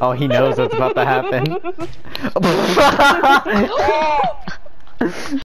Oh, he knows what's about to happen.